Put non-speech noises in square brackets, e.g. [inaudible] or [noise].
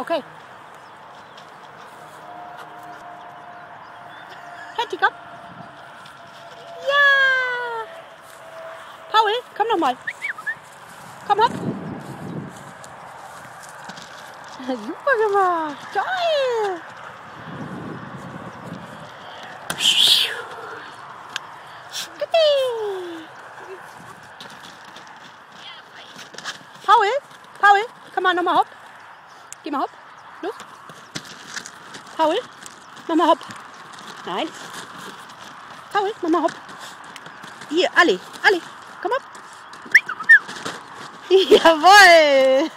ok Okay. Hätti, komm. Ja. Paul, komm noch mal. Komm hopp. Super gemacht. Geil. Paul, Paul, komm mal nochmal hopp. Geh mal hopp. Los. Paul, mach mal hopp. Nein. Paul, mach mal hopp. Hier, Ali, Ali, komm hopp. [laughs] Jawoll.